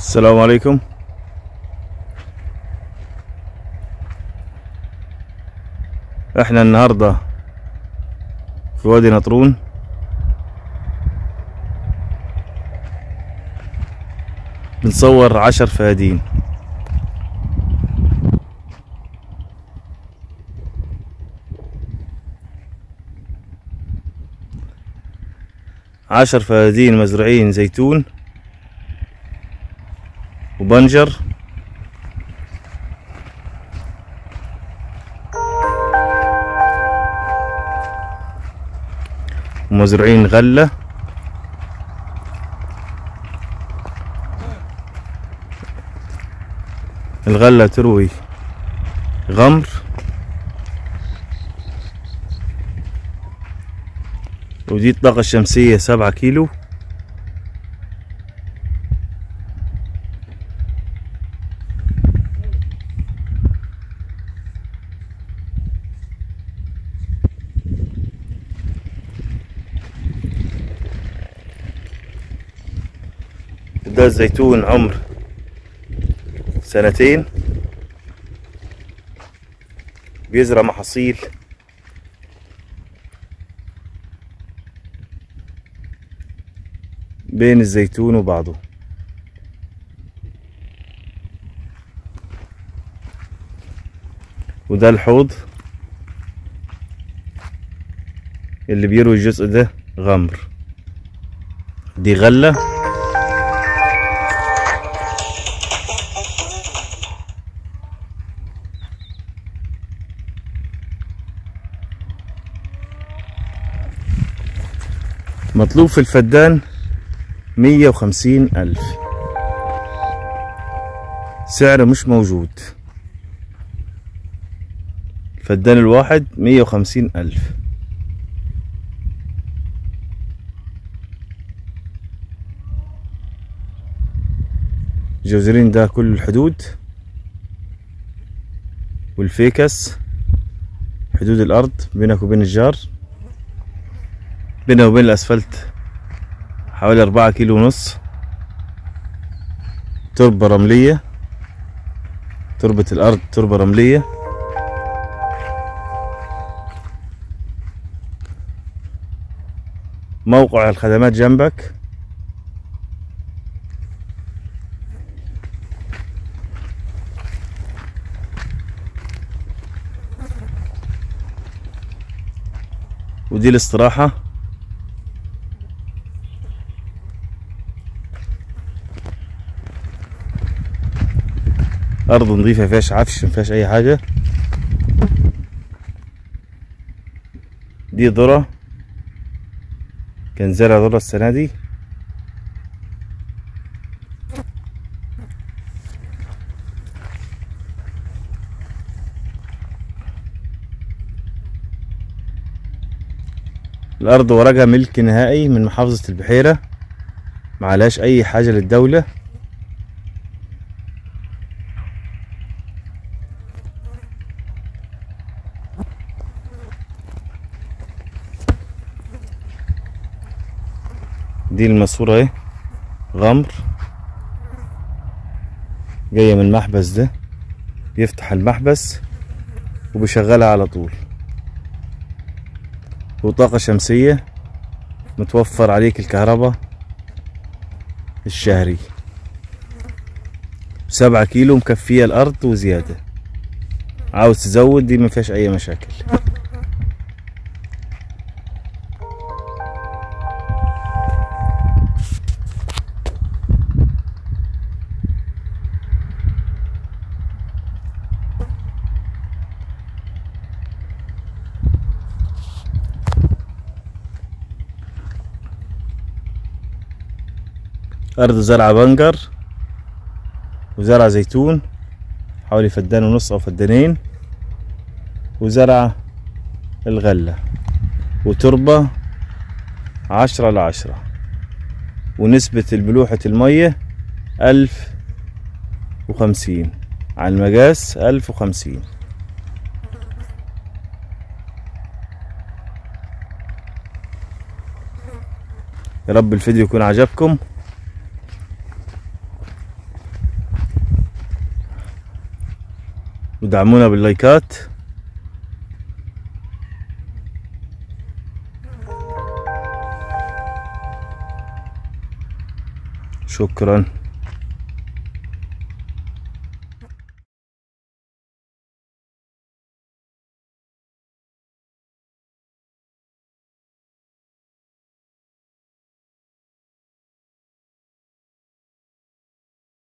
السلام عليكم. إحنا النهاردة في وادي نطرون. بنصور عشر فهادين. عشر فهادين مزروعين زيتون. وبنجر ومزروعين غلة. الغلة تروي غمر. ودي الطاقة الشمسية سبعة كيلو. ده الزيتون عمر. سنتين. بيزرع محاصيل. بين الزيتون وبعضه. وده الحوض. اللي بيروي الجزء ده غمر. دي غلة. مطلوب في الفدان مية وخمسين ألف. سعره مش موجود. الفدان الواحد مية وخمسين ألف. جوزرين ده كل الحدود؟ والفيكس؟ حدود الأرض بينك وبين الجار؟ بينه وبين الأسفلت حوالي أربعة كيلو ونص. تربة رملية. تربة الأرض تربة رملية. موقع الخدمات جنبك. ودي الاستراحة. أرض نظيفة مفيهاش عفش مفيهاش أي حاجة. دي ذرة. كان زرع ذرة السنة دي. الأرض ورقها ملك نهائي من محافظة البحيرة. معلاش أي حاجة للدولة. دي الماسورة اهي. غمر. جاية من المحبس ده. بيفتح المحبس وبيشغلها على طول. وطاقة شمسية متوفر عليك الكهرباء الشهري. سبعة كيلو مكفية الأرض وزيادة. عاوز تزود دي ما فيهاش أي مشاكل. أرض زرع بنجر وزرع زيتون حوالي فدان ونص أو فدانين وزرع الغلة وتربة عشرة لعشرة. ونسبة الملوحة المية ألف وخمسين. على المقاس ألف وخمسين. يا رب الفيديو يكون عجبكم. ودعمونا باللايكات. شكرا.